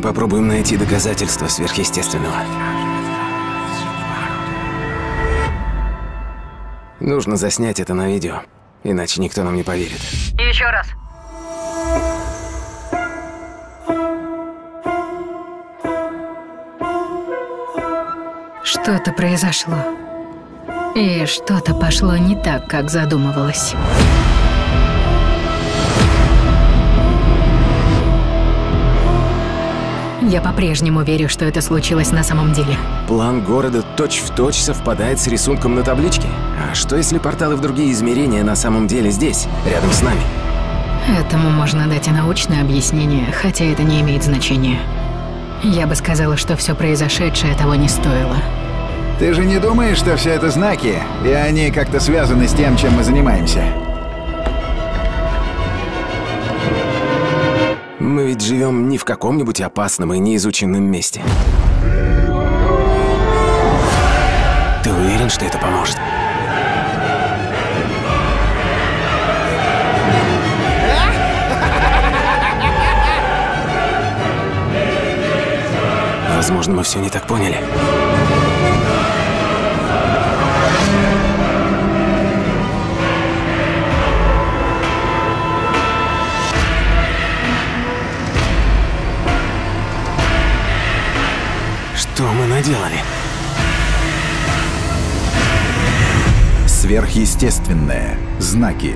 попробуем найти доказательства сверхъестественного. Нужно заснять это на видео, иначе никто нам не поверит. Еще раз. Что-то произошло. И что-то пошло не так, как задумывалось. Я по-прежнему верю, что это случилось на самом деле. План города точь-в-точь совпадает с рисунком на табличке. А что если порталы в другие измерения на самом деле здесь, рядом с нами? Этому можно дать и научное объяснение, хотя это не имеет значения. Я бы сказала, что все произошедшее того не стоило. Ты же не думаешь, что все это знаки, и они как-то связаны с тем, чем мы занимаемся? Мы ведь живем не в каком-нибудь опасном и неизученном месте. Ты уверен, что это поможет? Возможно, мы все не так поняли. Что мы наделали? Сверхъестественное. Знаки.